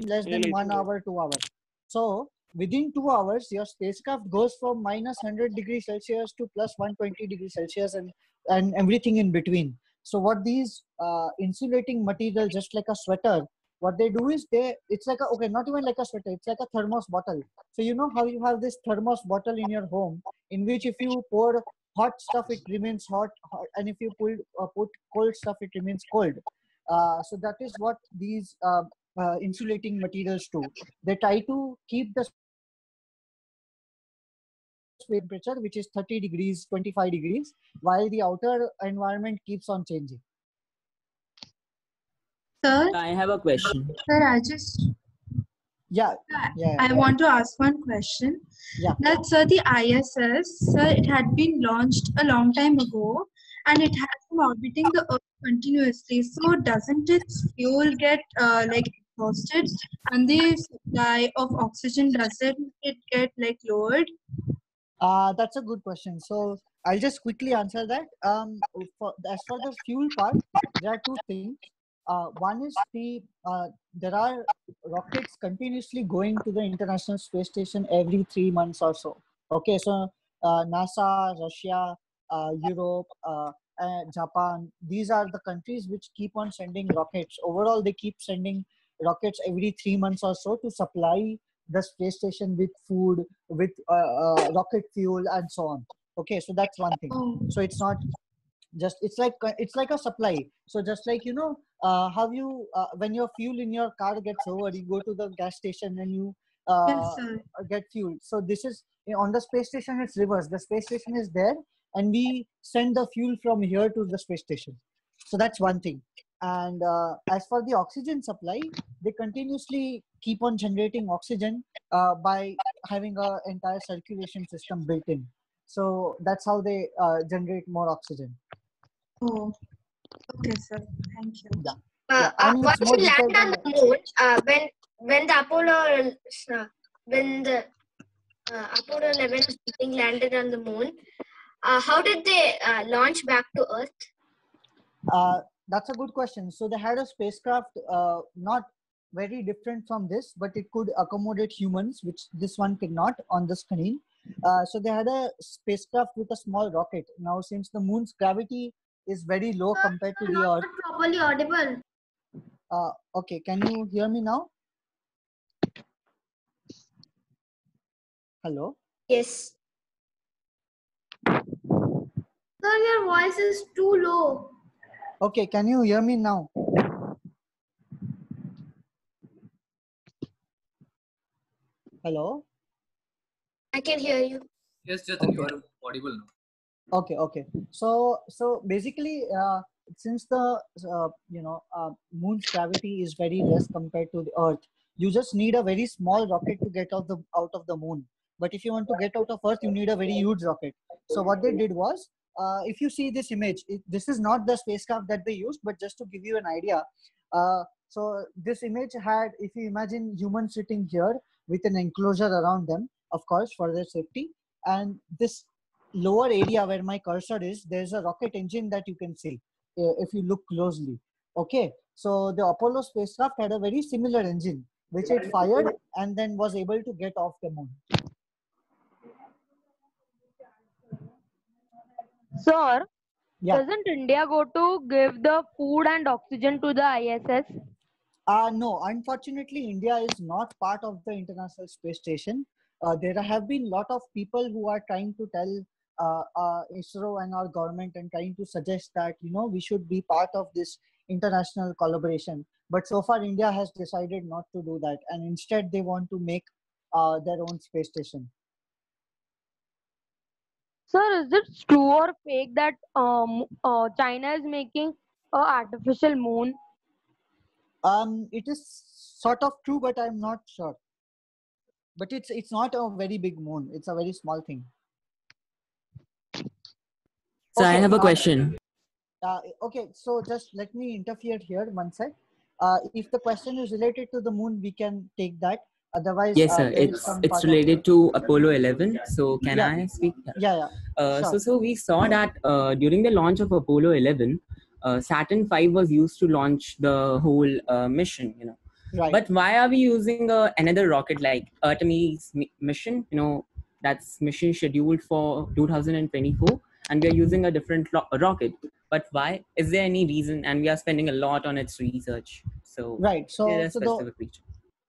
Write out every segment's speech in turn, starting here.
less than one hour, two hours. So within two hours, your spacecraft goes from minus 100 degrees Celsius to plus 120 degrees Celsius and, and everything in between. So what these uh, insulating material, just like a sweater, what they do is they, it's like a, okay, not even like a sweater, it's like a thermos bottle. So you know how you have this thermos bottle in your home in which if you pour hot stuff, it remains hot, hot and if you pull, uh, put cold stuff, it remains cold. Uh, so that is what these uh, uh, insulating materials too. They try to keep the temperature which is 30 degrees 25 degrees while the outer environment keeps on changing Sir, I have a question. sir, I just yeah yeah I want to ask one question. Yeah. That sir, the ISS, sir, it had been launched a long time ago, and it has been orbiting the Earth continuously. So doesn't its fuel get uh, like exhausted, and the supply of oxygen doesn't it get like lowered? uh, that's a good question. So i'll just quickly answer that. Um, for, as for the fuel part there are two things. Uh, one is the uh, there are rockets continuously going to the international space station every three months or so. Okay so uh, nasa russia uh, europe uh, japan these are the countries which keep on sending rockets. Overall they keep sending rockets every three months or so to supply the space station with food with uh, uh, rocket fuel and so on. Okay so that's one thing. Oh, so it's not just it's like it's like a supply. So just like you know uh, how you uh, when your fuel in your car gets over you go to the gas station and you uh, get fuel. So this is on the space station it's reverse. The space station is there and we send the fuel from here to the space station. So that's one thing and uh, as for the oxygen supply they continuously keep on generating oxygen uh, by having an entire circulation system built in so that's how they uh, generate more oxygen Oh, okay, sir. Thank you. Yeah. Uh, Yeah, I uh, once it's you land on the moon, uh, when when the Apollo uh, when the uh, Apollo 11 or something landed on the moon, uh, how did they uh, launch back to Earth? Uh, that's a good question. So they had a spacecraft, uh, not very different from this, but it could accommodate humans, which this one cannot on the screen. Uh, so they had a spacecraft with a small rocket. Now, since the moon's gravity is very low compared to the Earth, properly audible. uh, okay, can you hear me now? Hello. Yes. Sir, your voice is too low. Okay, can you hear me now? Hello. I can hear you. Yes, Jatan, you are audible now. okay okay so so basically uh, since the uh, you know uh, moon's gravity is very less compared to the earth you just need a very small rocket to get out the out of the moon but if you want to get out of earth you need a very huge rocket so what they did was uh, if you see this image it, this is not the spacecraft that they used but just to give you an idea uh, so this image had if you imagine humans sitting here with an enclosure around them of course for their safety and this lower area where my cursor is, there's a rocket engine that you can see uh, if you look closely. Okay, so the Apollo spacecraft had a very similar engine which it fired and then was able to get off the moon. Sir, Yeah. doesn't India go to give the food and oxygen to the ISS? Uh, no, unfortunately, India is not part of the International Space Station. Uh, there have been a lot of people who are trying to tell uh, uh, ISRO and our government and trying to suggest that you know we should be part of this international collaboration. But so far, India has decided not to do that, and instead they want to make uh, their own space station. Sir, is it true or fake that um, uh, China is making a artificial moon? Um, it is sort of true, but I'm not sure. But it's it's not a very big moon. It's a very small thing. So I have a uh, question. Uh, okay, so just let me interfere here one sec. Uh, if the question is related to the moon, we can take that. Otherwise, Yes, uh, sir. is It's it's of- related to Apollo 11. So can Yeah. I speak? Yeah, yeah. Uh, Sure. So so we saw that uh, during the launch of Apollo 11, uh, Saturn 5 was used to launch the whole uh, mission. You know. right But why are we using uh, another rocket like Artemis mission? You know, that's mission scheduled for 2024, and we are using a different lo- rocket. But why? Is there any reason? And we are spending a lot on its research. So, right so, is there a so the?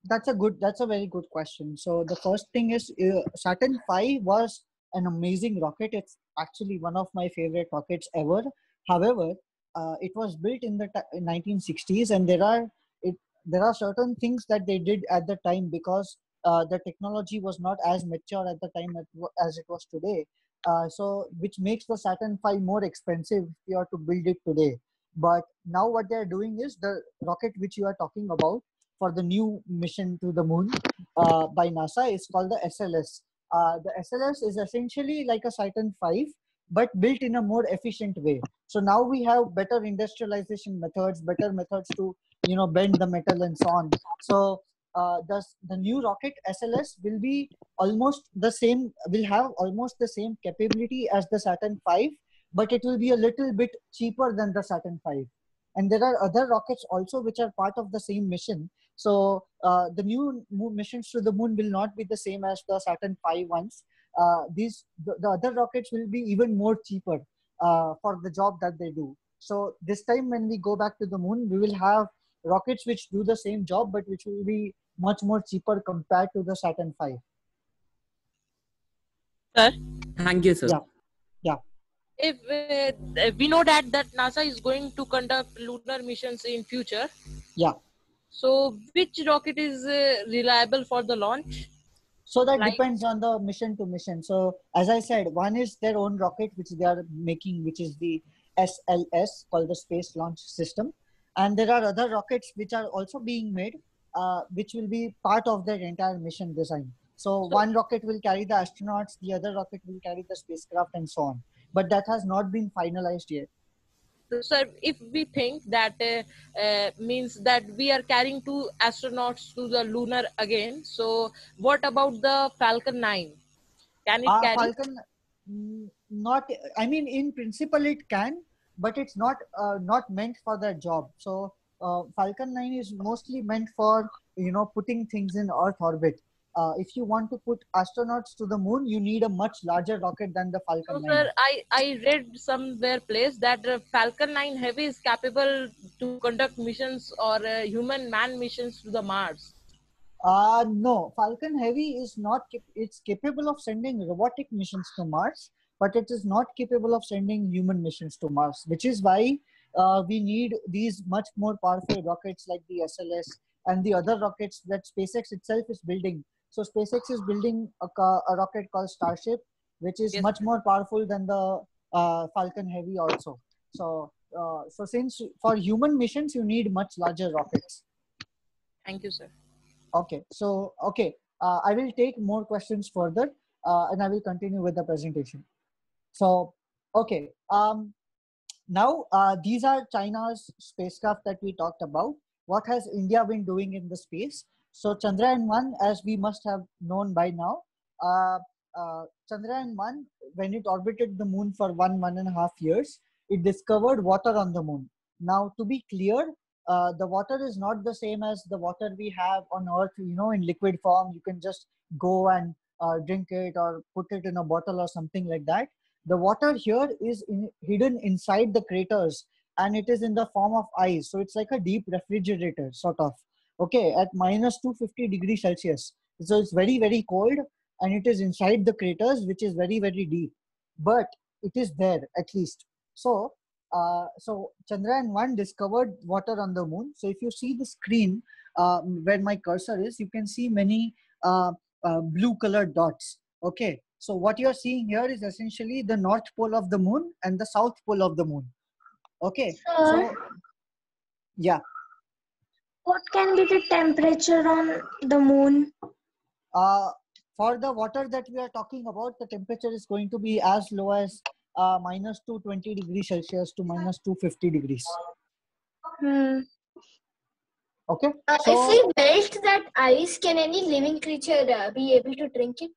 That's a good that's a very good question. So the first thing is uh, saturn 5 was an amazing rocket. It's actually one of my favorite rockets ever. However uh, it was built in the ti- 1960s and there are it there are certain things that they did at the time because uh, the technology was not as mature at the time as it was today. Uh, so which makes the saturn 5 more expensive if you are to build it today. But now what they are doing is the rocket which you are talking about for the new mission to the moon uh, by NASA is called the SLS. Uh, the SLS is essentially like a Saturn V, but built in a more efficient way. So now we have better industrialization methods, better methods to you know bend the metal and so on. So uh, the the new rocket SLS will be almost the same. Will have almost the same capability as the Saturn V, but it will be a little bit cheaper than the Saturn V. And there are other rockets also which are part of the same mission. So uh, the new moon missions to the moon will not be the same as the Saturn V ones. Uh, these the, the other rockets will be even more cheaper uh, for the job that they do. So this time when we go back to the moon, we will have rockets which do the same job but which will be much more cheaper compared to the Saturn V. Sir, thank you, sir. Yeah. if uh, we know that that NASA is going to conduct lunar missions in future. Yeah. So which rocket is uh, reliable for the launch? So that depends on the mission to mission. So as I said, one is their own rocket which they are making, which is the SLS called the Space Launch System, and there are other rockets which are also being made, uh, which will be part of their entire mission design. So, So- one rocket will carry the astronauts, the other rocket will carry the spacecraft, and so on. But that has not been finalized yet. So if we think that uh, uh, means that we are carrying two astronauts to the lunar again, so what about the Falcon 9? Can it Uh, carry? Falcon, not. I mean, in principle, it can, but it's not uh, not meant for that job. So uh, Falcon 9 is mostly meant for you know putting things in Earth orbit. Uh, if you want to put astronauts to the moon, you need a much larger rocket than the So, Falcon 9. sir, I, I read somewhere place that uh, Falcon 9 Heavy is capable to conduct missions or uh, human man missions to the Mars. Uh, no, Falcon Heavy is not, it's capable of sending robotic missions to Mars, but it is not capable of sending human missions to Mars, which is why uh, we need these much more powerful rockets like the SLS and the other rockets that SpaceX itself is building. So SpaceX is building a, a rocket called Starship, which is Yes. much more powerful than the uh, Falcon Heavy also. So, uh, so since for human missions you need much larger rockets. Thank you, sir. Okay, so okay, uh, I will take more questions further, uh, and I will continue with the presentation. So, okay, um, now uh, these are China's spacecraft that we talked about. What has India been doing in the space? So, Chandrayaan one, as we must have known by now, uh, uh, Chandrayaan one, when it orbited the moon for one one and a half years, it discovered water on the moon. Now, to be clear, uh, the water is not the same as the water we have on earth you know in liquid form. You can just go and uh, drink it or put it in a bottle or something like that. The water here is in, hidden inside the craters and it is in the form of ice. So it's like a deep refrigerator sort of okay at minus 250 degrees celsius so it's very very cold and it is inside the craters which is very very deep but it is there at least so uh, so Chandrayaan 1 discovered water on the moon. So if you see the screen uh, where my cursor is, you can see many uh, uh, blue colored dots. Okay. So what you're seeing here is essentially the north pole of the moon and the south pole of the moon. Okay. So yeah. What can be the temperature on the moon? Uh, for the water that we are talking about, the temperature is going to be as low as uh, minus 220 degrees Celsius to minus 250 degrees. Hmm. Okay. Uh, So- if we melt that ice, can any living creature uh, be able to drink it?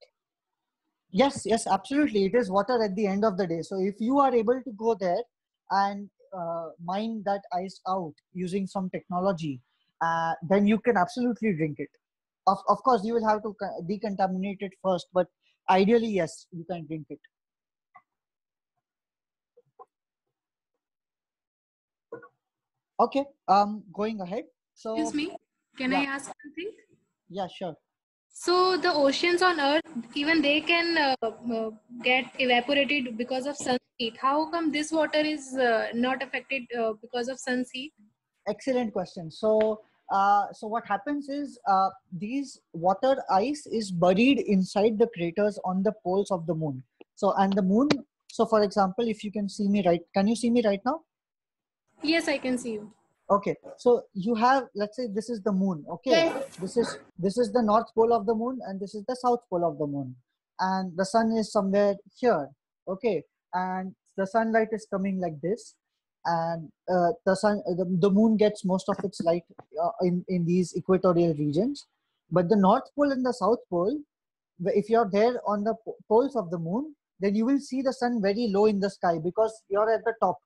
Yes, yes, absolutely. It is water at the end of the day. So if you are able to go there and uh, mine that ice out using some technology, uh, then you can absolutely drink it. Of, of course, you will have to decontaminate it first, but ideally, yes, you can drink it. Okay, um, going ahead. So, Excuse me. Can I yeah. ask something? yeah, sure. So the oceans on Earth, even they can uh, uh, get evaporated because of sun heat. How come this water is uh, not affected uh, because of sun heat? Excellent question. So uh, so what happens is uh, these water ice is buried inside the craters on the poles of the moon. So and the moon so for example if you can see me right can you see me right now? Yes, I can see you. okay. So you have let's say this is the moon okay? Yes. this is this is the north pole of the moon and this is the south pole of the moon. And the sun is somewhere here okay? And the sunlight is coming like this and uh, the sun the, the moon gets most of its light uh, in in these equatorial regions. But the north pole and the south pole if you're there on the poles of the moon then you will see the sun very low in the sky because you're at the top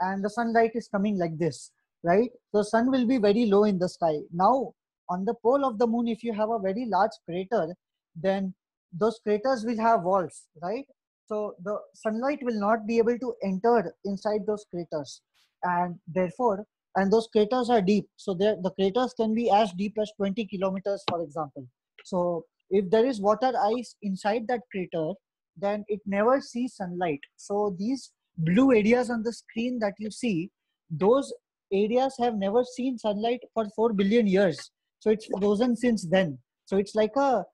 and the sunlight is coming like this right? So sun will be very low in the sky. Now on the pole of the moon if you have a very large crater then those craters will have walls right so the sunlight will not be able to enter inside those craters. And therefore and those craters are deep. So the craters can be as deep as 20 kilometers for example. So if there is water ice inside that crater then it never sees sunlight. So these blue areas on the screen that you see those areas have never seen sunlight for 4 billion years. So it's frozen since then. So it's like a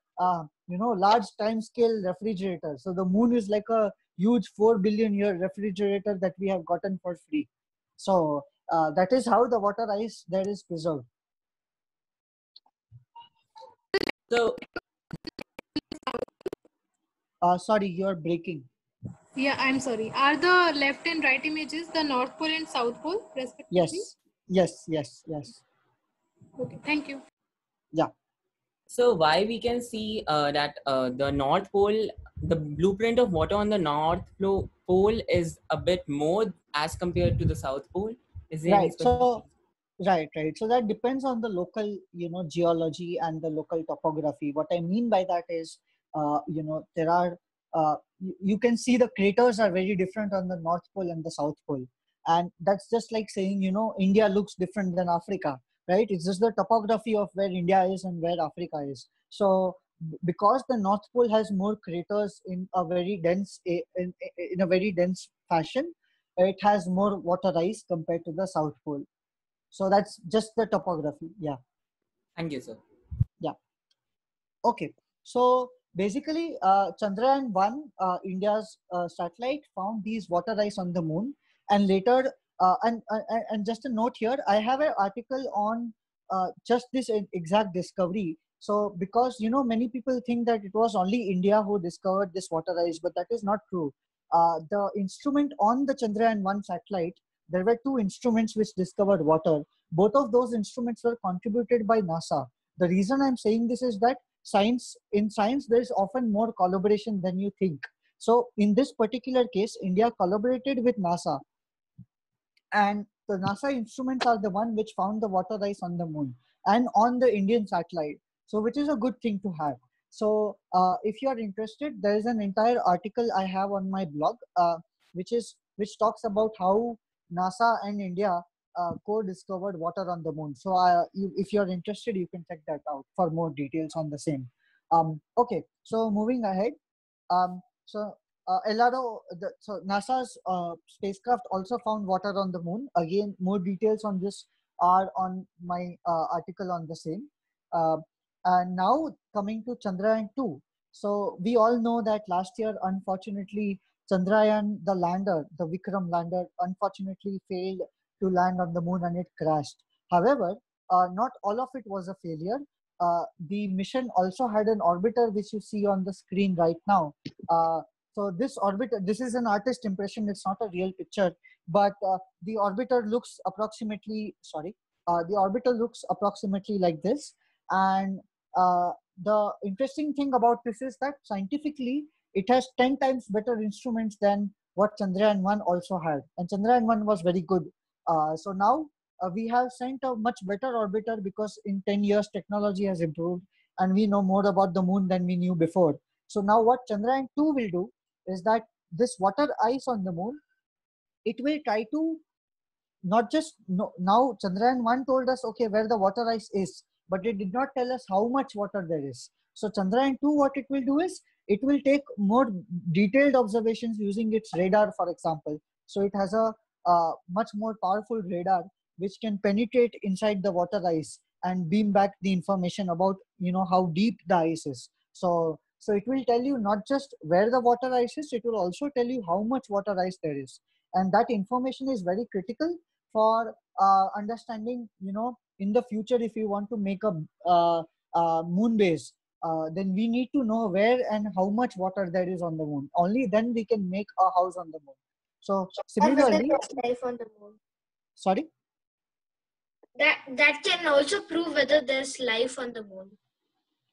you know large time scale refrigerator. So the moon is like a huge 4 billion year refrigerator that we have gotten for free. So uh, that is how the water ice there is preserved. So uh, sorry you're breaking. Yeah, I'm sorry. Are the left and right images the North Pole and South Pole respectively? yes. Yes yes yes. Okay, thank you. So why we can see uh, that uh, the North Pole, the blueprint of water on the North Pole is a bit more as compared to the South Pole. Is there right so right right. So that depends on the local you know geology and the local topography. What i mean by that is uh, you know there are uh, you, you can see the craters are very different on the north pole and the south pole. And that's just like saying you know india looks different than africa right? It's just the topography of where india is and where africa is. So because the north pole has more craters in a very dense in, in a very dense fashion it has more water ice compared to the south pole. So that's just the topography. Yeah. Thank you, sir. Yeah. Okay. So basically uh, chandrayaan 1 uh, india's uh, satellite found these water ice on the moon and later uh, and, and and just a note here i have an article on uh, just this exact discovery. So because you know many people think that it was only india who discovered this water ice but that is not true. Uh, the instrument on the chandrayaan 1 satellite there were two instruments which discovered water. Both of those instruments were contributed by nasa. The reason i'm saying this is that science in science there is often more collaboration than you think. So in this particular case india collaborated with nasa and the nasa instruments are the one which found the water ice on the moon and on the indian satellite so which is a good thing to have so uh, if you are interested there is an entire article i have on my blog uh, which is which talks about how nasa and india uh, co-discovered water on the moon. So uh, you, if you're interested, you can check that out for more details on the same. Um, okay, so moving ahead. Um, so uh, LRO, the, so NASA's uh, spacecraft also found water on the moon. Again, more details on this are on my uh, article on the same. Uh, and now coming to Chandrayaan 2. So we all know that last year, unfortunately, Chandrayaan, the lander, the Vikram lander, unfortunately failed to land on the moon and it crashed. However, uh, not all of it was a failure. Uh, the mission also had an orbiter, which you see on the screen right now. Uh, so this orbiter, this is an artist impression. It's not a real picture, but uh, the orbiter looks approximately. Sorry, uh, the orbiter looks approximately like this. And uh, the interesting thing about this is that scientifically, it has 10 times better instruments than what Chandrayaan 1 also had. And Chandrayaan 1 was very good uh, so now uh, we have sent a much better orbiter because in 10 years technology has improved and we know more about the moon than we knew before so now what chandrayaan 2 will do is that this water ice on the moon it will try to not just no, now chandrayaan 1 told us okay where the water ice is but it did not tell us how much water there is. So chandrayaan 2 what it will do is it will take more detailed observations using its radar for example. So it has a much more powerful radar which can penetrate inside the water ice and beam back the information about you know how deep the ice is. So so it will tell you not just where the water ice is it will also tell you how much water ice there is and that information is very critical for uh, understanding you know in the future if you want to make a uh, uh, moon base uh, then we need to know where and how much water there is on the moon only then we can make a house on the moon so similarly there's life on the moon. sorry That that can also prove whether there's life on the moon.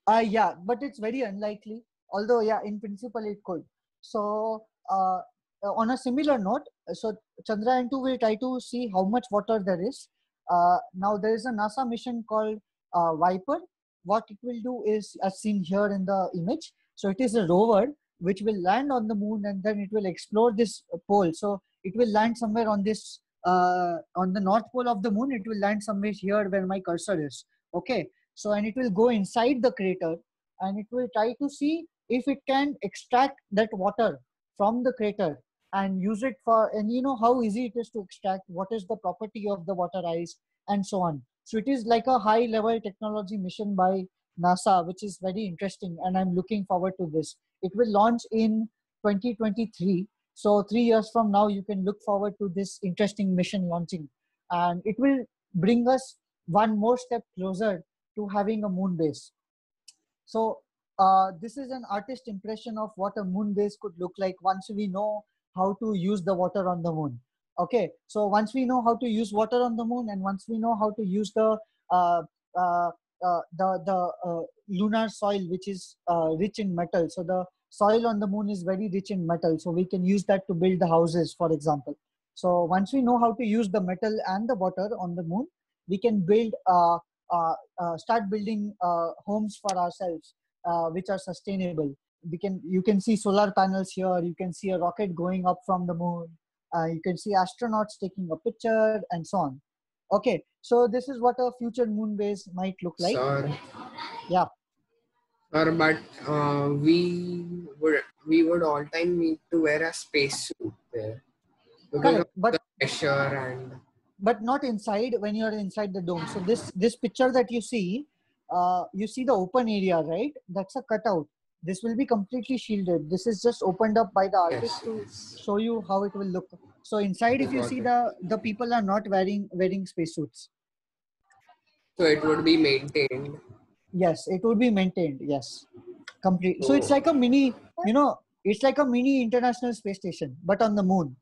Uh, yeah, but it's very unlikely. Although, yeah, in principle it could. So, uh, uh, on a similar note, so Chandrayaan 2 will try to see how much water there is. Uh, now, there is a NASA mission called uh, Viper. What it will do is, as seen here in the image, so it is a rover which will land on the moon and then it will explore this pole. So, it will land somewhere on this, uh, on the north pole of the moon. It will land somewhere here where my cursor is. Okay so and it will go inside the crater and it will try to see if it can extract that water from the crater and use it for and you know how easy it is to extract what is the property of the water ice and so on. So it is like a high level technology mission by nasa which is very interesting and i'm looking forward to this. It will launch in 2023 so 3 years from now you can look forward to this interesting mission launching. And it will bring us one more step closer to having a moon base. So uh, this is an artist impression of what a moon base could look like once we know how to use the water on the moon. Okay, so once we know how to use water on the moon and once we know how to use the uh, uh, uh, the the uh, lunar soil which is uh, rich in metal, so the soil on the moon is very rich in metal, so we can use that to build the houses, for example. So once we know how to use the metal and the water on the moon, we can build uh, start building uh, homes for ourselves uh, which are sustainable. We can you can see solar panels here you can see a rocket going up from the moon uh, you can see astronauts taking a picture and so on. Okay so this is what a future moon base might look like. Sir, yeah. Sir, but uh, we would we would all time need to wear a spacesuit there. Because Correct, of but- the pressure and but not inside when you're inside the dome. So this this picture that you see uh, you see the open area right? That's a cutout. This will be completely shielded. This is just opened up by the artist yes, to yes. show you how it will look. So inside if you see the the people are not wearing wearing spacesuits. So it would be maintained. yes it would be maintained yes. Complete so it's Oh. like a mini you know it's like a mini international space station but on the moon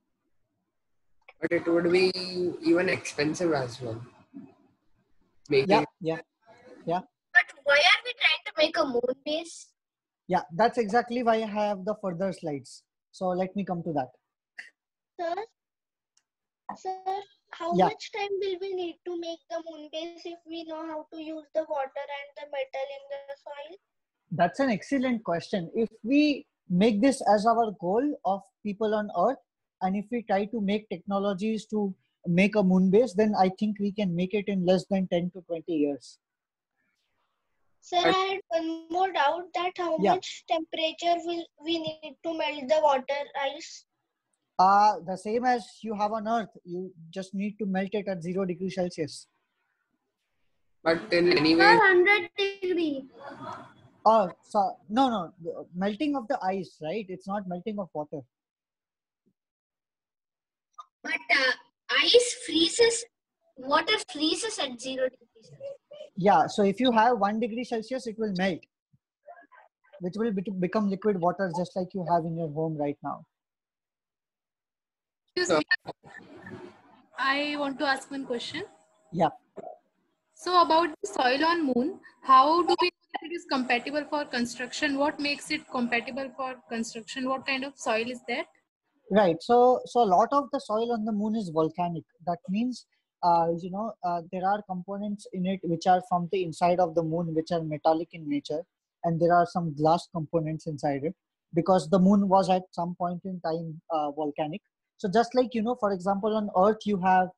But it would be even expensive as well. Making yeah yeah yeah But why are we trying to make a moon base? yeah that's exactly why i have the further slides so let me come to that Sir, sir, how Yeah. much time will we need to make the moon base if we know how to use the water and the metal in the soil? That's an excellent question. If we make this as our goal of people on Earth, and if we try to make technologies to make a moon base, then I think we can make it in less than 10 to 20 years. Sir, I had one more doubt that how Yeah. much temperature will we need to melt the water ice? Uh, the same as you have on Earth, you just need to melt it at zero degree Celsius. But in any way, 100 degree. Oh, so no, no, melting of the ice, right? It's not melting of water. But uh, ice freezes, water freezes at zero degrees. Yeah, so if you have one degree Celsius, it will melt, which will be- become liquid water just like you have in your home right now. Excuse me. I want to ask one question. Yeah. So about the soil on moon, how do we know that it is compatible for construction? What makes it compatible for construction? What kind of soil is that? Right. So, so a lot of the soil on the moon is volcanic. That means uh, you know, uh, there are components in it which are from the inside of the moon, which are metallic in nature, and there are some glass components inside it because the moon was at some point in time uh, volcanic. So just like you know, for example, on Earth you have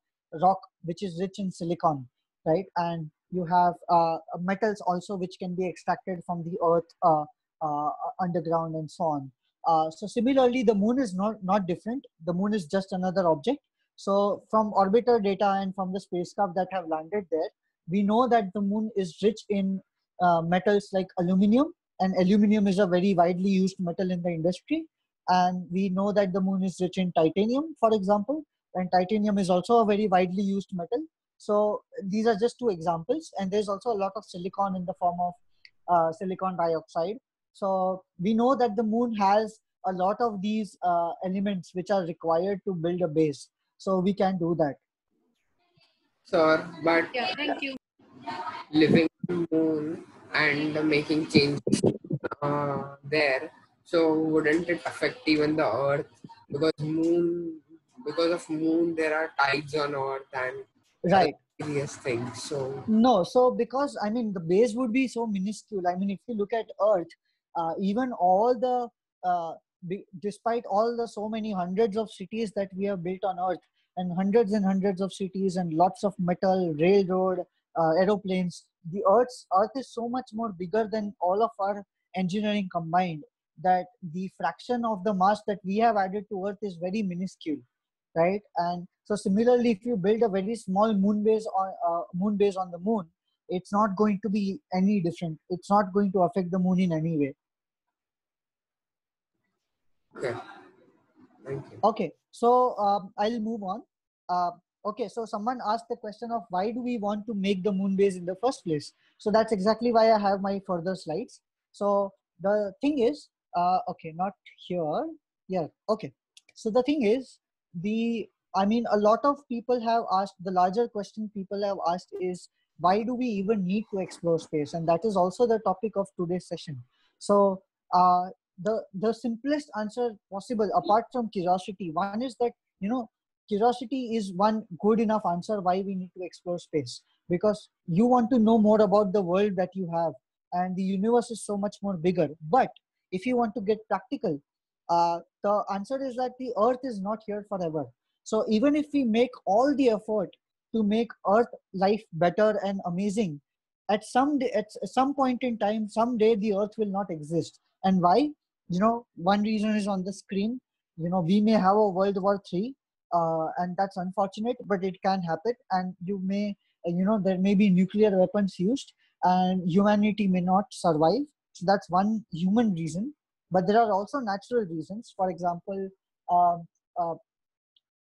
rock which is rich in silicon, right? And you have uh, metals also which can be extracted from the Earth uh, uh, underground and so on. Uh, so similarly, the moon is not not different. The moon is just another object. So from orbiter data and from the spacecraft that have landed there, we know that the moon is rich in uh, metals like aluminum, and aluminum is a very widely used metal in the industry. And we know that the moon is rich in titanium, for example, and titanium is also a very widely used metal. So these are just two examples, and there's also a lot of silicon in the form of uh, silicon dioxide. So we know that the moon has a lot of these uh, elements which are required to build a base. So we can do that. Sir, but Yeah, thank you. living on moon and making changes uh, there, so wouldn't it affect even the Earth? Because moon, because of moon, there are tides on Earth and Right. various things. So No, so because I mean the base would be so minuscule. I mean, if you look at Earth, uh, even all the uh, be, despite all the so many hundreds of cities that we have built on Earth, and hundreds and hundreds of cities and lots of metal, railroad, uh, aeroplanes, the Earth's Earth is so much more bigger than all of our engineering combined that the fraction of the mass that we have added to Earth is very minuscule right? And so similarly if you build a very small moon base on uh, moon base on the moon it's not going to be any different. It's not going to affect the moon in any way okay, thank you. okay. So um, i'll move on. Uh, okay. So someone asked the question of why do we want to make the moon base in the first place? So that's exactly why i have my further slides. So the thing is uh, okay not here. Yeah. Okay. So the thing is the i mean a lot of people have asked the larger question people have asked is why do we even need to explore space? And that is also the topic of today's session. So uh, the the simplest answer possible apart from curiosity. One is that you know curiosity is one good enough answer why we need to explore space. Because you want to know more about the world that you have and the universe is so much more bigger. But if you want to get practical uh, the answer is that the earth is not here forever. So even if we make all the effort to make earth life better and amazing at some day, at some point in time someday the earth will not exist. And why you know one reason is on the screen. You know we may have a world war 3 uh, and that's unfortunate but it can happen. And you may you know there may be nuclear weapons used and humanity may not survive. So that's one human reason. But there are also natural reasons. For example um, uh,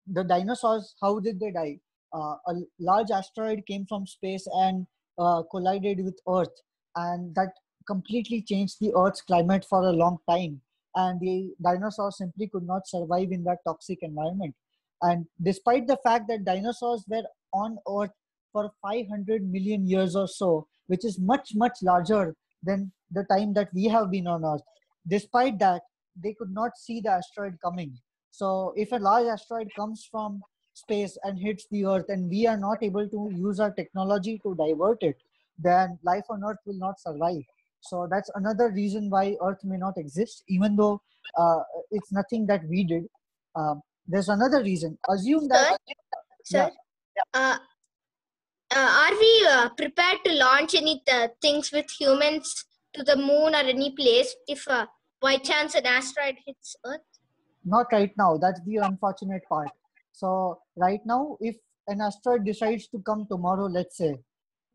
the dinosaurs how did they die? Uh, a large asteroid came from space and uh, collided with earth and that completely changed the earth's climate for a long time. And the dinosaurs simply could not survive in that toxic environment. And despite the fact that dinosaurs were on earth for 500 million years or so which is much much larger than the time that we have been on earth despite that they could not see the asteroid coming. So if a large asteroid comes from space and hits the earth and we are not able to use our technology to divert it then life on earth will not survive so that's another reason why earth may not exist even though uh, it's nothing that we did. Um, there's another reason. Assume that Sir, uh, uh, are we uh, prepared to launch any th- things with humans to the moon or any place if uh, by chance an asteroid hits Earth? not right now. That's the unfortunate part. So right now if an asteroid decides to come tomorrow let's say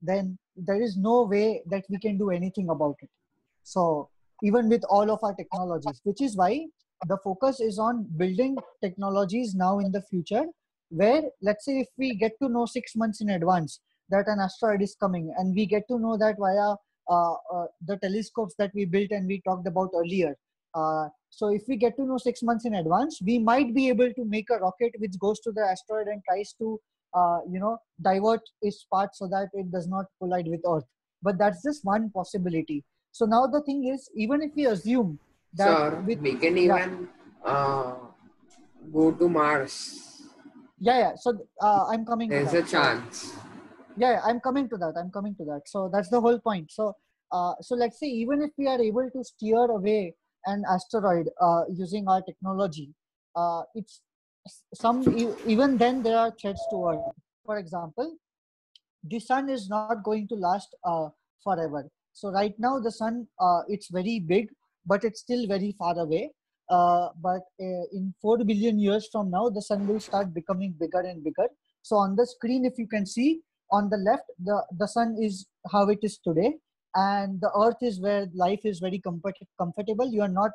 then there is no way that we can do anything about it. So even with all of our technologies which is why the focus is on building technologies now in the future where let's say if we get to know 6 months in advance that an asteroid is coming and we get to know that via uh, uh, the telescopes that we built and we talked about earlier uh, so if we get to know six months in advance, we might be able to make a rocket which goes to the asteroid and tries to, uh, you know, divert its path so that it does not collide with Earth. But that's just one possibility. So now the thing is, even if we assume that Sir, with we can yeah. even uh, go to Mars. yeah yeah so uh, i'm coming to There's a chance. yeah, yeah i'm coming to that i'm coming to that so that's the whole point so uh, so let's say even if we are able to steer away an asteroid uh, using our technology uh, it's some even then there are threats to earth for example the sun is not going to last uh, forever. So right now the sun uh, it's very big but it's still very far away. Uh, but uh, in 4 billion years from now the sun will start becoming bigger and bigger. So on the screen if you can see on the left the the sun is how it is today. And the earth is where life is very comfort- comfortable. You are not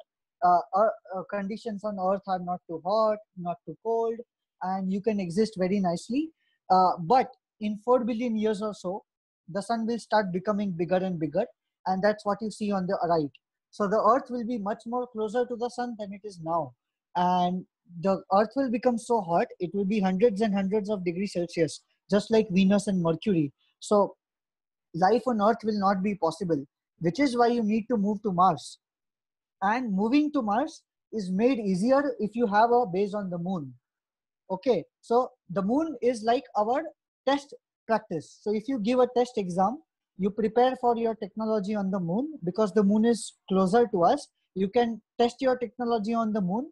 uh, uh, conditions on earth are not too hot not too cold and you can exist very nicely. Uh, but in 4 billion years or so the sun will start becoming bigger and bigger and that's what you see on the right. So the earth will be much more closer to the sun than it is now. And the earth will become so hot it will be hundreds and hundreds of degrees celsius just like venus and mercury. So life on earth will not be possible which is why you need to move to mars and moving to mars is made easier if you have a base on the moon. Okay so the moon is like our test practice. So if you give a test exam you prepare for your technology on the moon. Because the moon is closer to us you can test your technology on the moon.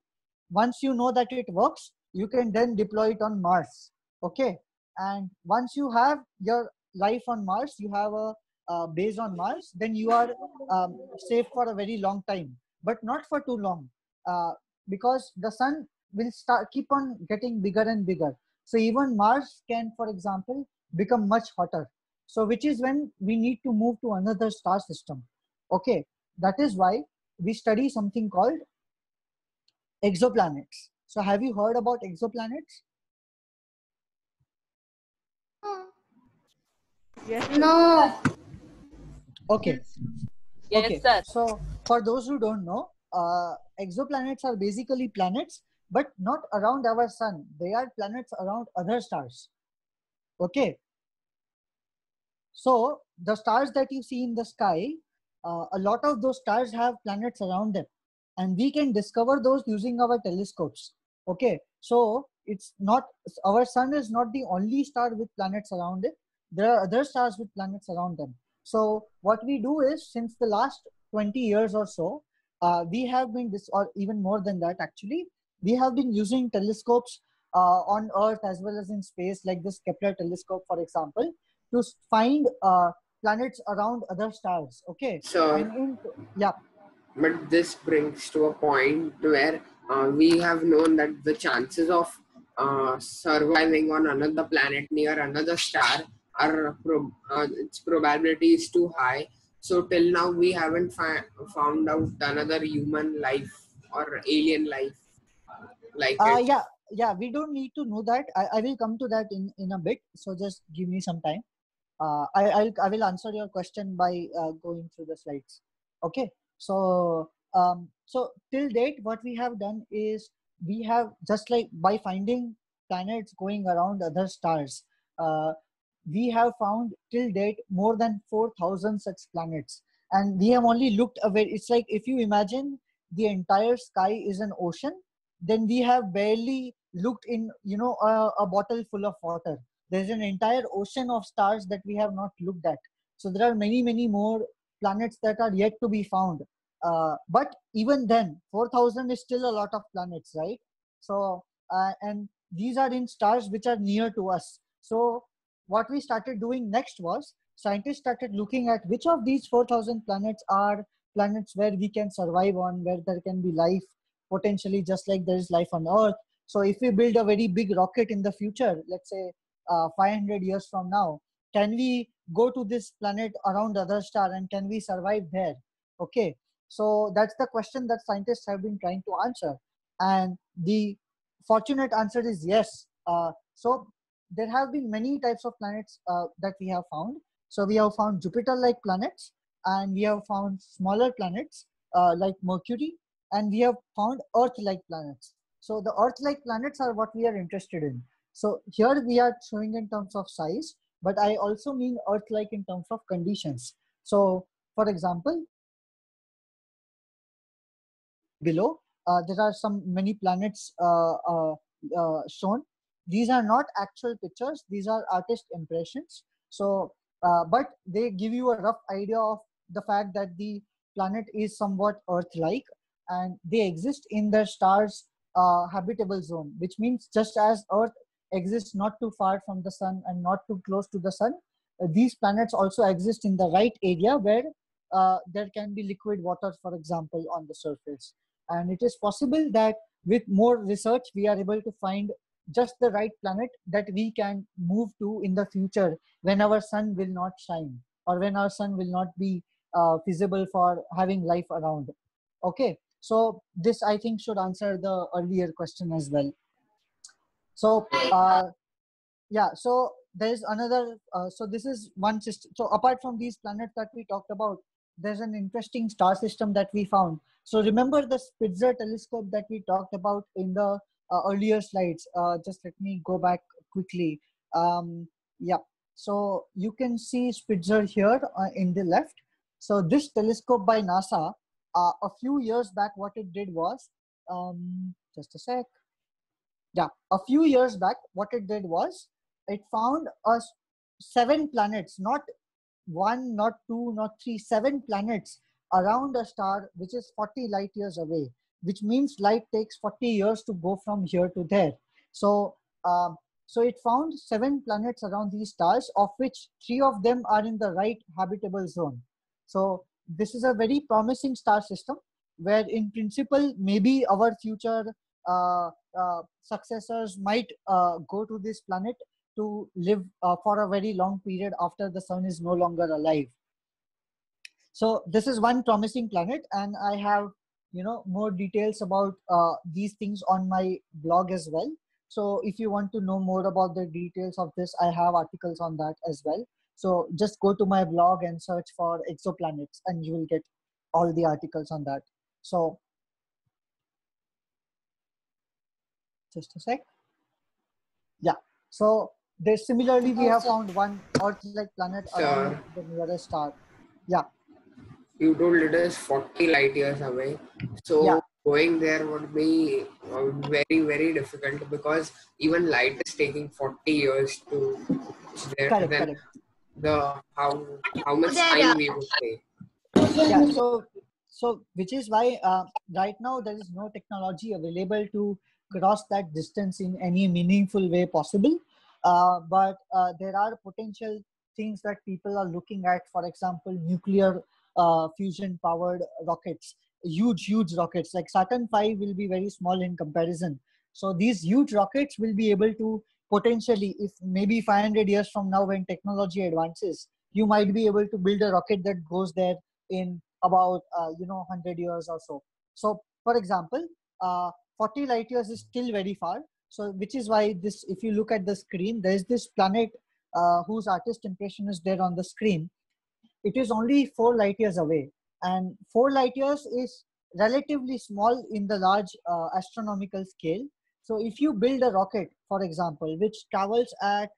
Once you know that it works you can then deploy it on mars. Okay and once you have your life on mars you have a uh, base on mars then you are um, safe for a very long time but not for too long uh, because the sun will start keep on getting bigger and bigger. So even mars can for example become much hotter. So which is when we need to move to another star system. Okay that is why we study something called exoplanets. So have you heard about exoplanets? No. okay. Yes, okay sir. so for those who don't know uh, exoplanets are basically planets but not around our sun. They are planets around other stars. Okay. So the stars that you see in the sky uh, a lot of those stars have planets around them and we can discover those using our telescopes. Okay. So it's not our sun is not the only star with planets around it. There are other stars with planets around them so what we do is since the last 20 years or so uh, we have been this or even more than that actually we have been using telescopes uh, on earth as well as in space like this kepler telescope for example to find uh, planets around other stars okay? So- in, yeah. But this brings to a point where uh, we have known that the chances of uh, surviving on another planet near another star prob- uh, its probability is too high. So till now we haven't found out another human life or alien life like uh, it. yeah yeah we don't need to know that. I, I will come to that in in a bit. So just give me some time. Uh, I, I'll, I will answer your question by uh, going through the slides. Okay? So um, so till date what we have done is we have just like by finding planets going around other stars uh, we have found till date more than 4000 such planets. And we have only looked away. It's like if you imagine the entire sky is an ocean then we have barely looked in you know a, a bottle full of water. There's an entire ocean of stars that we have not looked at. So there are many many more planets that are yet to be found. Uh, but even then 4000 is still a lot of planets right? So uh, and these are in stars which are near to us. So what we started doing next was scientists started looking at which of these 4000 planets are planets where we can survive on where there can be life potentially just like there is life on earth. So if we build a very big rocket in the future let's say uh, 500 years from now can we go to this planet around other star and can we survive there? Okay. So that's the question that scientists have been trying to answer. And the fortunate answer is yes. Uh, so there have been many types of planets uh, that we have found. So we have found jupiter like planets and we have found smaller planets uh, like mercury and we have found earth like planets. So the earth like planets are what we are interested in. So here we are showing in terms of size but i also mean earth like in terms of conditions. So for example below uh, there are some many planets uh, uh, uh, shown these are not actual pictures. These are artist impressions. So uh, but they give you a rough idea of the fact that the planet is somewhat earth like and they exist in the star's uh, habitable zone which means just as earth exists not too far from the sun and not too close to the sun uh, these planets also exist in the right area where uh, there can be liquid water for example on the surface. And it is possible that with more research we are able to find just the right planet that we can move to in the future when our sun will not shine or when our sun will not be uh, feasible for having life around. Okay so this i think should answer the earlier question as well. So uh, yeah so there's another uh, so this is one system so apart from these planets that we talked about there's an interesting star system that we found. So remember the spitzer telescope that we talked about in the earlier slides. Uh, just let me go back quickly. Um, yeah, so you can see Spitzer here uh, in the left. So this telescope by NASA, uh, a few years back, what it did was, um, just a sec. Yeah, a few years back, what it did was, it found us seven planets, not one, not two, not three, seven planets around a star which is 40 light years away which means light takes 40 years to go from here to there. So, um, so it found seven planets around these stars, of which three of them are in the right habitable zone. So this is a very promising star system where in principle, maybe our future uh, uh, successors might uh, go to this planet to live uh, for a very long period after the sun is no longer alive. So this is one promising planet and I have you know more details about uh, these things on my blog as well. So if you want to know more about the details of this i have articles on that as well. So just go to my blog and search for exoplanets and you will get all the articles on that. So just a sec. Yeah. So there similarly we have found one earth-like planet around the nearest star. Yeah you told it is 40 light years away. So yeah. going there would be uh, very, very difficult because even light is taking 40 years to reach there. Correct, then correct. the how how much time we would take. Yeah, so so which is why uh, right now there is no technology available to cross that distance in any meaningful way possible. Uh, but uh, there are potential things that people are looking at, for example, nuclear uh, fusion powered rockets huge huge rockets. Like saturn 5 will be very small in comparison. So these huge rockets will be able to potentially if maybe 500 years from now when technology advances you might be able to build a rocket that goes there in about uh, you know 100 years or so. So for example uh, 40 light years is still very far. So which is why this if you look at the screen there is this planet uh, whose artist impression is there on the screen it is only four light years away. And four light years is relatively small in the large uh, astronomical scale. So if you build a rocket, for example, which travels at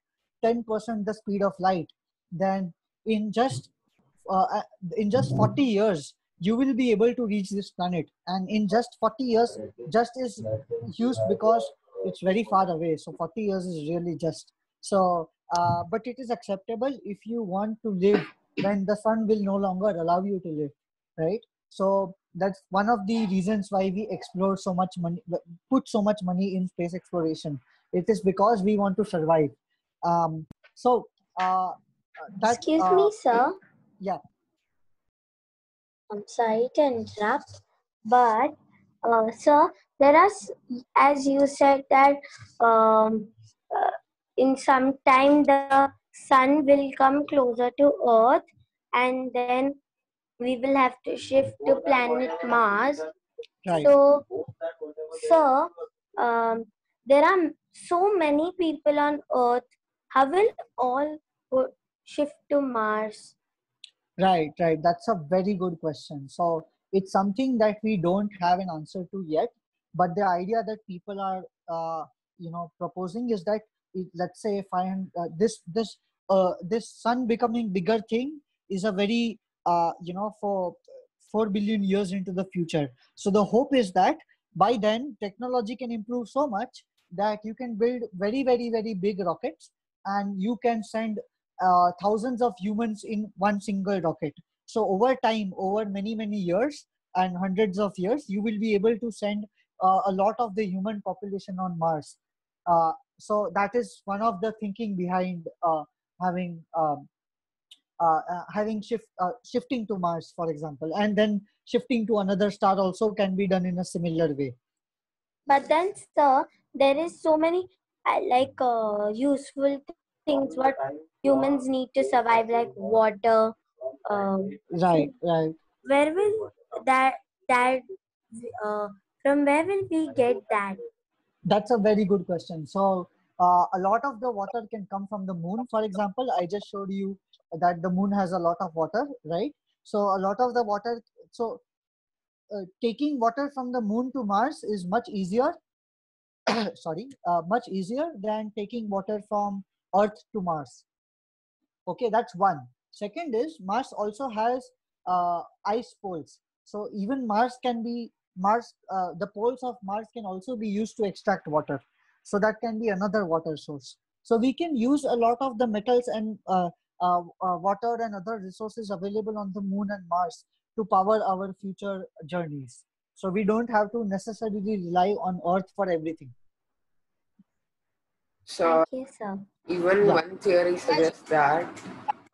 10% the speed of light, then in just uh, uh in just 40 years, you will be able to reach this planet. And in just 40 years, just is used because it's very far away. So 40 years is really just. So, uh, but it is acceptable if you want to live when the sun will no longer allow you to live right? So that's one of the reasons why we explore so much money put so much money in space exploration. It is because we want to survive. Um, so uh, that, excuse uh, me sir. Yeah. I'm sorry to interrupt but uh, sir there are as you said that um, uh, in some time the sun will come closer to earth and then we will have to shift to planet mars. Right. so so um, there are so many people on earth. How will all shift to mars? Right right. That's a very good question. So it's something that we don't have an answer to yet. But the idea that people are uh, you know proposing is that let's say find uh, this this uh, this sun becoming bigger thing is a very uh, you know for 4 billion years into the future. So the hope is that by then technology can improve so much that you can build very very very big rockets and you can send uh, thousands of humans in one single rocket. So over time over many many years and hundreds of years you will be able to send uh, a lot of the human population on mars. Uh, so that is one of the thinking behind uh, having um, having shift uh, shifting to mars for example and then shifting to another star also can be done in a similar way But then, sir, there is so many uh, like uh, useful things what humans need to survive, like water. Um, right right where will that that uh, from where will we get that? that's a very good question so uh, a lot of the water can come from the moon for example i just showed you that the moon has a lot of water right? So a lot of the water so uh, taking water from the moon to mars is much easier sorry uh, much easier than taking water from earth to mars. Okay that's one. Second is mars also has uh, ice poles. So even mars can be mars uh, the poles of mars can also be used to extract water. So that can be another water source. So we can use a lot of the metals and uh, uh, uh, water and other resources available on the moon and mars to power our future journeys so we don't have to necessarily rely on earth for everything So Okay, sir. even Yeah. one theory suggests that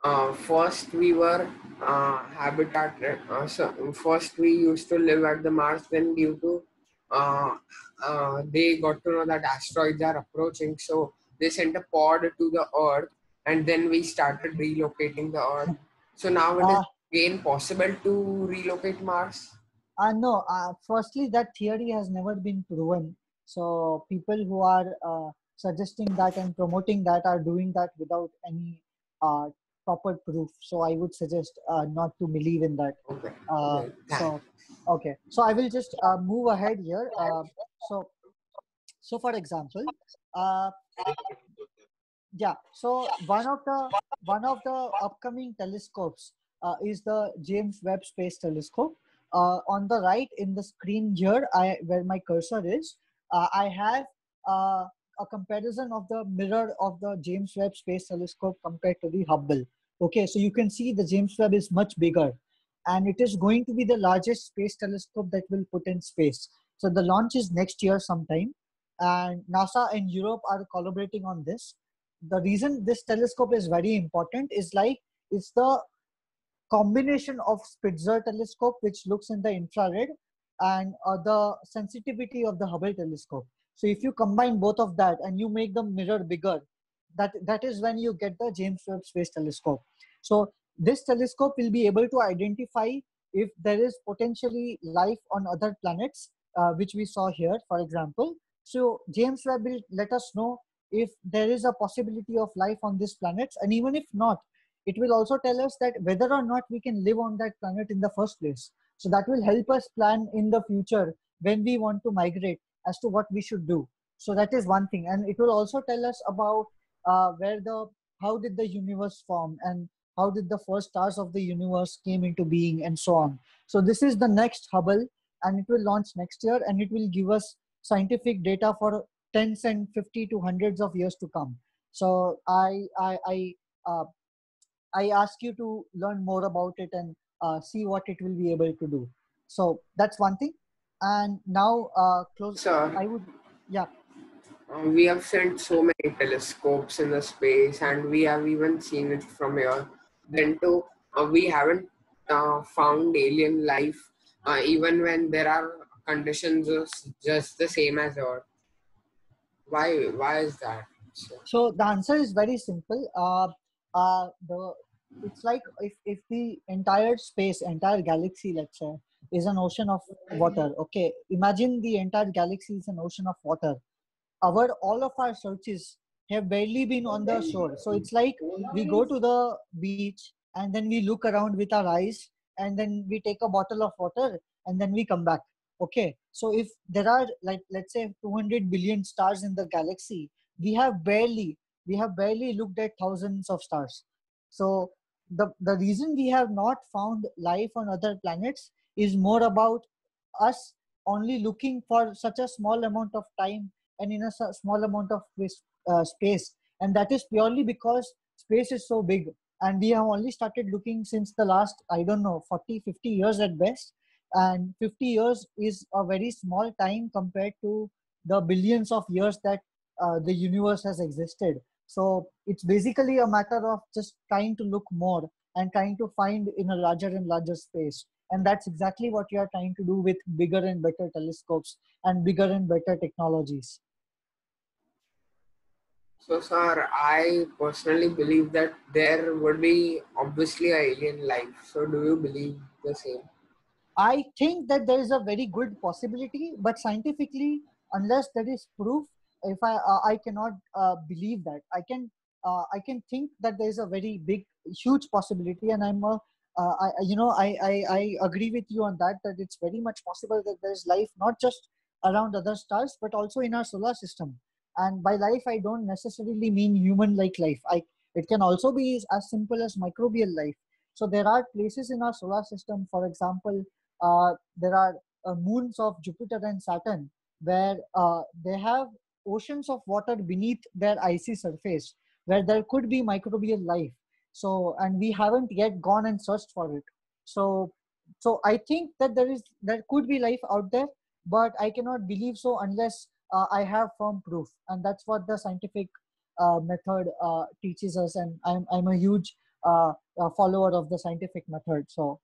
uh, first we were uh, habitat. Uh, so first we used to live at the Mars. Then due to uh, uh, they got to know that asteroids are approaching, so they sent a pod to the Earth, and then we started relocating the Earth. So now it is Uh, again possible to relocate Mars. Uh, no, uh, firstly, that theory has never been proven. So people who are uh, suggesting that and promoting that are doing that without any uh, proper proof. So I would suggest uh, not to believe in that. Okay. Uh, so okay, so I will just uh, move ahead here. Uh, so so for example, uh, yeah. So one of the one of the upcoming telescopes uh, is the James Webb Space Telescope. Uh, on the right in the screen here, I where my cursor is, uh, I have uh, a comparison of the mirror of the James Webb Space Telescope compared to the Hubble. Okay, so you can see the James Webb is much bigger, and it is going to be the largest space telescope that will put in space. So the launch is next year sometime, and NASA and Europe are collaborating on this. The reason this telescope is very important is like it's the combination of Spitzer telescope, which looks in the infrared, and uh, the sensitivity of the Hubble telescope. So if you combine both of that and you make the mirror bigger, that that is when you get the James Webb Space Telescope. So this telescope will be able to identify if there is potentially life on other planets, uh, which we saw here, for example. So James Webb will let us know if there is a possibility of life on this planet and even if not, it will also tell us that whether or not we can live on that planet in the first place. So that will help us plan in the future when we want to migrate as to what we should do. So that is one thing, and it will also tell us about uh, where the how did the universe form and how did the first stars of the universe came into being and so on. So this is the next Hubble, and it will launch next year, and it will give us scientific data for tens and 50 to hundreds of years to come. So I I I uh, I ask you to learn more about it and uh, see what it will be able to do. So that's one thing. And now, uh, close. Sir. I would, yeah. Uh, we have sent so many telescopes in the space and we have even seen it from here then too uh, we haven't uh, found alien life uh, even when there are conditions just, just the same as earth why why is that so, So the answer is very simple. Uh, uh, the it's like if if the entire space, entire galaxy, let's say, is an ocean of water. Okay, imagine the entire galaxy is an ocean of water. Our all of our searches have barely been on the shore. So it's like we go to the beach and then we look around with our eyes and then we take a bottle of water and then we come back. Okay, so if there are like let's say 200 billion stars in the galaxy, we have barely we have barely looked at thousands of stars. So the the reason we have not found life on other planets is more about us only looking for such a small amount of time and in a small amount of uh, space. And that is purely because space is so big. And we have only started looking since the last i don't know 40 50 years at best and 50 years is a very small time compared to the billions of years that uh, the universe has existed so it's basically a matter of just trying to look more and trying to find in a larger and larger space and that's exactly what you are trying to do with bigger and better telescopes and bigger and better technologies So, sir, I personally believe that there would be obviously alien life. So, do you believe the same? I think that there is a very good possibility, but scientifically, unless there is proof, if I uh, I cannot uh, believe that. I can uh, I can think that there is a very big, huge possibility, and I'm a uh, I, you know I, I I agree with you on that that it's very much possible that there is life not just around other stars but also in our solar system. And by life, I don't necessarily mean human-like life. I it can also be as simple as microbial life. So there are places in our solar system, for example, there are uh, moons of Jupiter and Saturn where uh, they have oceans of water beneath their icy surface where there could be microbial life. So, and we haven't yet gone and searched for it. So, so I think that there is there could be life out there, but I cannot believe so unless uh, I have firm proof, and that's what the scientific uh, method uh, teaches us. And I'm I'm a huge uh, uh, follower of the scientific method. So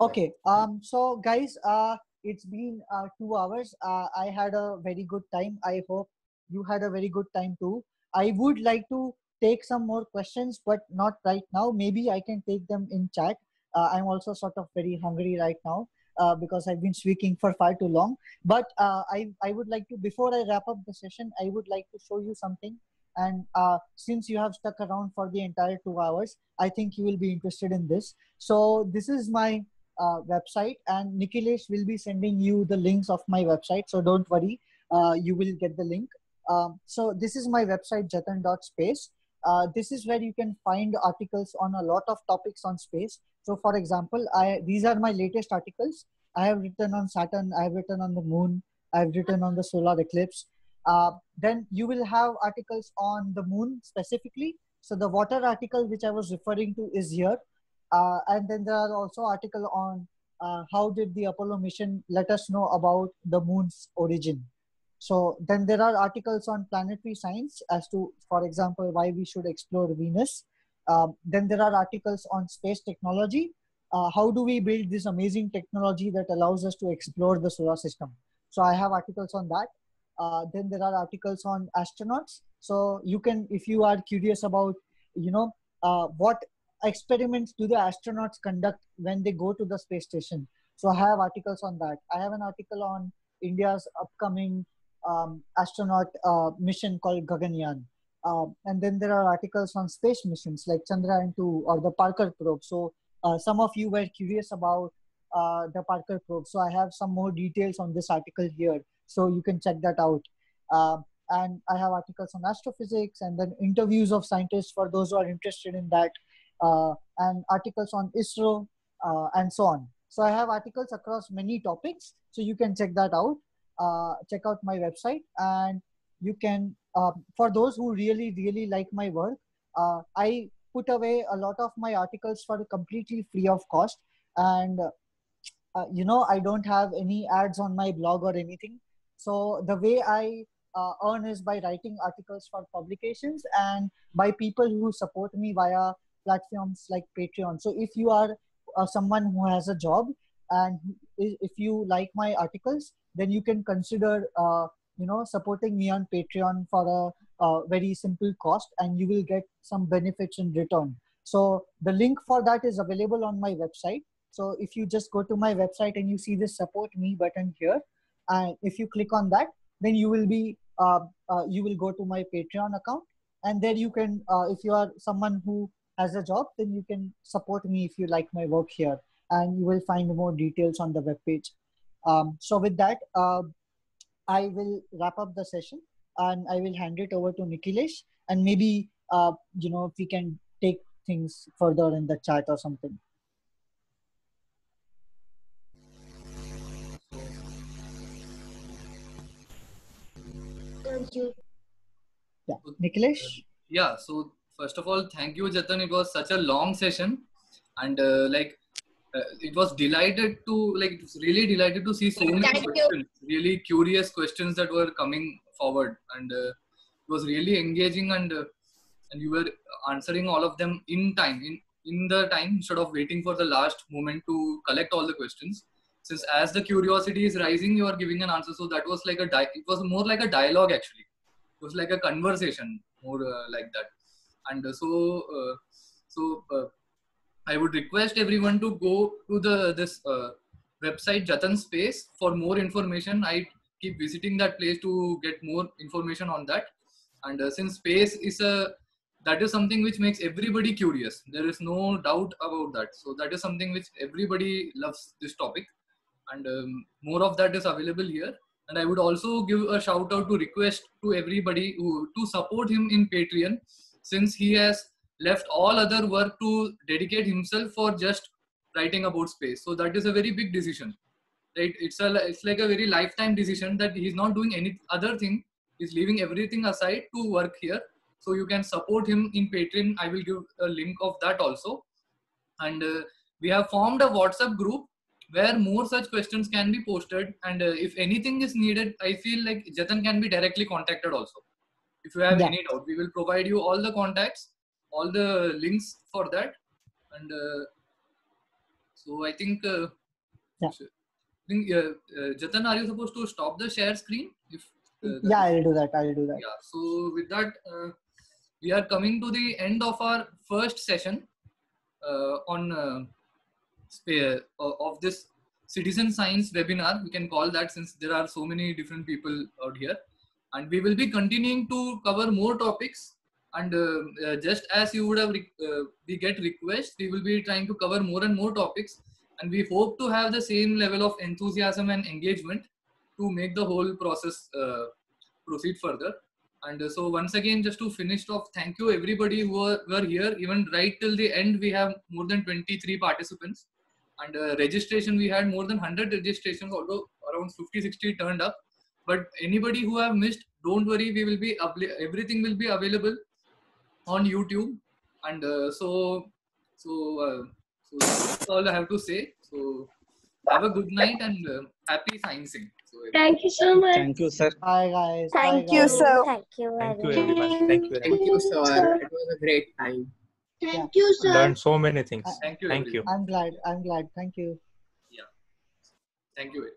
okay. Um so guys uh it's been uh, two hours. Uh, i had a very good time. I hope you had a very good time too. I would like to take some more questions but not right now. Maybe i can take them in chat. Uh, i'm also sort of very hungry right now uh, because i've been speaking for far too long. But uh, i i would like to before i wrap up the session i would like to show you something and uh, since you have stuck around for the entire two hours i think you will be interested in this so this is my uh, website and Nikhilesh will be sending you the links of my website. So don't worry, uh, you will get the link. Um, so this is my website, jatan.space. Uh, this is where you can find articles on a lot of topics on space. So for example, I these are my latest articles. I have written on Saturn, I have written on the moon, I have written on the solar eclipse. Uh, then you will have articles on the moon specifically. So the water article which I was referring to is here. Uh, and then there are also article on uh, how did the apollo mission let us know about the moon's origin. So then there are articles on planetary science as to for example why we should explore venus. Um, then there are articles on space technology. Uh, how do we build this amazing technology that allows us to explore the solar system? So i have articles on that uh, then there are articles on astronauts. So you can if you are curious about you know uh, what experiments do the astronauts conduct when they go to the space station. So i have articles on that. I have an article on india's upcoming um, astronaut uh, mission called gaganyaan uh, and then there are articles on space missions like chandrayaan 2 or the parker probe. So uh, some of you were curious about uh, the parker probe. So i have some more details on this article here so you can check that out uh, and i have articles on astrophysics and then interviews of scientists for those who are interested in that uh, and articles on ISRO uh, and so on. So I have articles across many topics. So you can check that out. Uh, check out my website and you can, uh, for those who really, really like my work, uh, I put away a lot of my articles for completely free of cost. And, uh, you know, I don't have any ads on my blog or anything. So the way I uh, earn is by writing articles for publications and by people who support me via platforms like patreon. So if you are uh, someone who has a job and if you like my articles then you can consider uh, you know supporting me on patreon for a, a very simple cost and you will get some benefits in return. So the link for that is available on my website. So if you just go to my website and you see this support me button here and if you click on that then you will be uh, uh, you will go to my patreon account and there you can uh, if you are someone who has a job, then you can support me if you like my work here, and you will find more details on the webpage. Um, so with that, uh, I will wrap up the session, and I will hand it over to Nikhilesh, and maybe uh, you know if we can take things further in the chat or something. You. Yeah. Nikhilesh? Yeah, so first of all, thank you, Jatan. It was such a long session, and uh, like uh, it was delighted to like it was really delighted to see so many Thank you. questions, really curious questions that were coming forward, and uh, it was really engaging, and uh, and you were answering all of them in time, in in the time instead of waiting for the last moment to collect all the questions. Since as the curiosity is rising, you are giving an answer. So that was like a di- it was more like a dialogue actually. It was like a conversation, more uh, like that. And uh, so uh, so uh, I would request everyone to go to the this uh, website Jatan Space for more information. I keep visiting that place to get more information on that. And uh, since space is a that is something which makes everybody curious. There is no doubt about that. So that is something which everybody loves this topic, and um, more of that is available here. And I would also give a shout out to request to everybody who to support him in Patreon, since he has left all other work to dedicate himself for just writing about space. So that is a very big decision. Right? It's a it's like a very lifetime decision that he's not doing any other thing. He's leaving everything aside to work here. So you can support him in Patreon. I will give a link of that also. And uh, we have formed a WhatsApp group where more such questions can be posted. And uh, if anything is needed, I feel like Jatan can be directly contacted also. If you have Yeah. any doubt, we will provide you all the contacts, all the links for that. And uh, so I think, uh, Yeah. I think uh, uh, Jatan, are you supposed to stop the share screen? If uh, Yeah, I'll do that. I'll do that. yeah so with that uh, we are coming to the end of our first session uh, on of this citizen science webinar we can call that since there are so many different people out here and we will be continuing to cover more topics and uh, uh, just as you would have uh, we get requests we will be trying to cover more and more topics and we hope to have the same level of enthusiasm and engagement to make the whole process uh, proceed further. And uh, so once again, just to finish off, thank you everybody who are, were here. Even right till the end, we have more than 23 participants. And uh, registration, we had more than 100 registrations, although around 50, 60 turned up. But anybody who have missed, don't worry, we will be everything will be available on YouTube. And uh, so, so, uh, so that's all I have to say. So have a good night and uh, happy sciencing. So, Thank you so much. Thank you, sir. Bye, guys. Thank Bye, you, sir. Thank you Thank you, very everyone. Thank you. Thank you, sir. It was a great time. Thank you, sir. Learned so many things. Thank you. Thank you. I'm glad. I'm glad. Thank you. Yeah. Thank you.